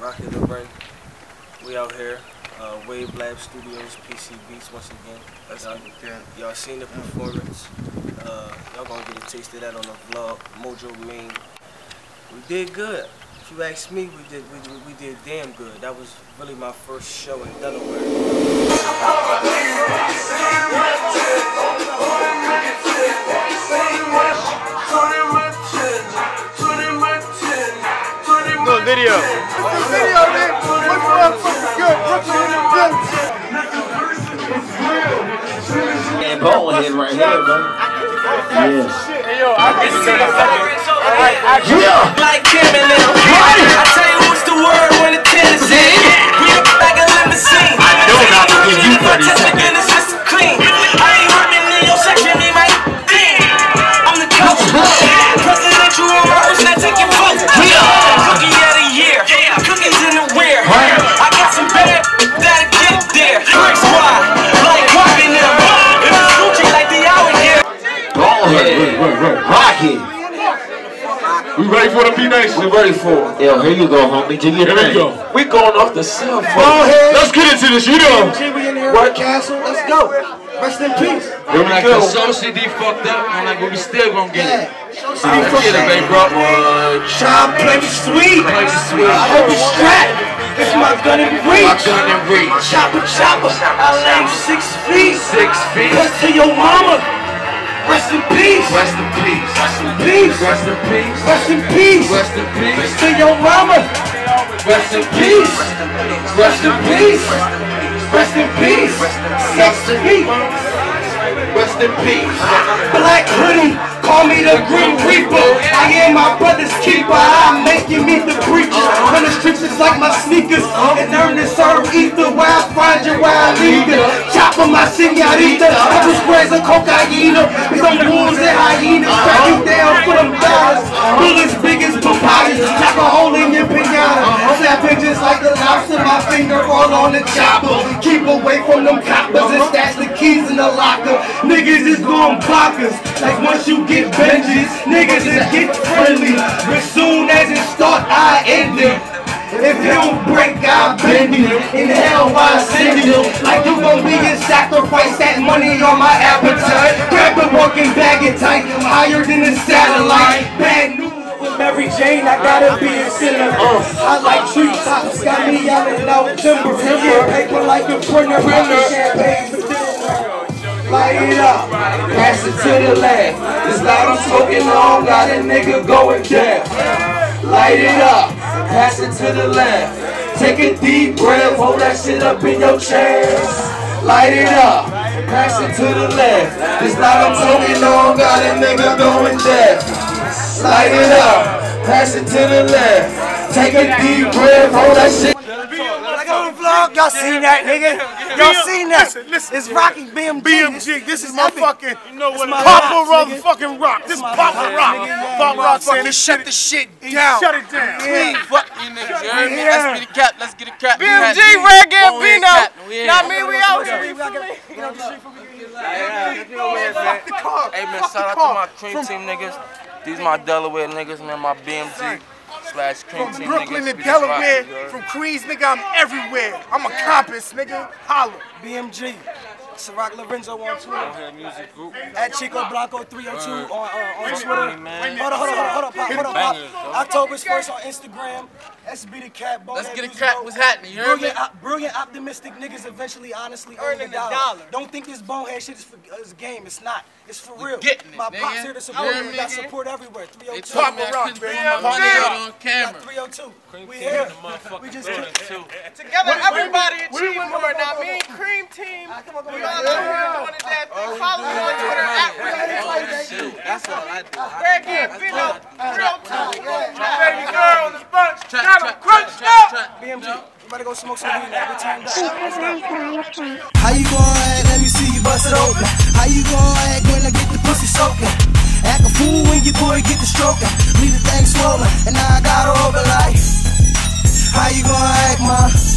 Rocket Laren. We out here. Uh, Wave Lab Studios, PC Beats once again. That's y'all, again. y'all seen the performance. Uh, y'all gonna get a taste of that on the vlog. Mojo Main. We did good. If you ask me, we did we, we, we did damn good. That was really my first show in Delaware. No video. video, man. Look motherfucking good. Brooklyn in the building. And Bonehead right here, bro. Yeah. Hey, yo, I can see that Yeah. like Kim and them. I tell you what's the word when the tennis in. We up like a limousine. I don't have to give you 30 the seconds. goodness, it's clean. I ain't working in your section, my. I'm the coach. Presidential ready for the P Nation? We ready for it. Yo, here you go, homie. Do your Here we go. We going off the cell phone. Let's get into this. You know. What castle? Let's go. Rest in peace. Remember that Soul CD fucked up? I'm like, but we still gonna get it. Let's get it, baby, bro. Child play me sweet. Play me sweet. I hope you strapped. If my gun in My gun and reach. Chopper, chopper. I lay six feet. Six feet. Cut to your mama. Rest in peace. Rest in peace. Rest in peace. Rest in peace. Rest in peace. Rest in peace. To your mama. Rest in Peace. peace. Rest in peace. Rest in peace. Six feet. Rest in peace. Black hoodie, call me the Grim Reaper. I am my brother's keeper. I'm making me the preacher. On the streets is like my sneakers. And earn and serve ether. Where I find you, where I leave you. On my senorita. Couple squares of cocaine. With some wolves and hyenas. Track you down for them dollars. Bullets big as papayas. Chop a hole in your pinata. Snapping just like the lobster. My finger all on the chopper. Keep away from them coppers and stash the keys in the locker. Niggas is going blockers. Like once you get Benjis, niggas is get friendly. But soon as it start, I end it. If you don't break, I bend him. In hell, I send him. Like you gon' be in sacrifice that money on my appetite. Grab the walking bag it tight. Higher than a satellite. Bad news. Mary Jane, I gotta be a sinner. I like treetops, got me out timber. Yeah, paper like a printer, printer. champagne. Light it up, pass it to the left. This loud I'm smoking on, got a nigga going deaf. Light it up, pass it to the left. Take a deep breath, hold that shit up in your chest. Light it up, pass it to the left. This loud I'm smoking on, got a nigga going deaf. Light it up, pass it to the left. Take a deep breath, hold that shit. Like vlog, y'all seen that, nigga? Y'all seen that? It's Rocky BMG. BMG, this is my fucking, you know what? Papa Rock, fucking rock. This is Papa Rock. Papa Rock saying this shut the shit down. Shut it down. Fuck you niggas, you heard me? Yeah. Let's get the cap, let's get a cap. BMG, Red Gambino. Not me, we out here. Hey man, shout out to my cream team niggas. These my Delaware niggas, man, my BMG slash cream From Brooklyn niggas. to We rock, Delaware, you from Queens, nigga, I'm everywhere. I'm a compass, nigga. Holla. BMG. Ciroc Lorenzo on Twitter. Head music group. At Chico Blanco 302 on, uh, on Twitter. with me, man. Hold on, hold on, hold on, hold on, pop, hold on, pop. October's first on Instagram. SB the Cat. Let's get a Music cap. Group. What's happening? You heard me? Brilliant, op- brilliant, optimistic niggas eventually, honestly, earn Earning the the dollar. dollar. Don't think this bonehead shit is for is a game. It's not. It's for real. getting it, My nigga. pops here to support You me. We got support everywhere. They 302. told me I Rock, couldn't baby. bring my money Papa out Rock. on We camera. got 302. We here. We just Together, everybody achieve more. Now, me and Cream Team, we all out here doing the damn thing. Follow me on Twitter at That's all I do. Red Gambino. Real talk. Baby girl on better go smoke some weed now. We turned up. How you gon' act? Let me see you bust it open. How you gon' act when I get the pussy soaking? Act a fool when your boy get the stroking. Leave the thing swollen, and now I got her over like. How you gon' act, ma?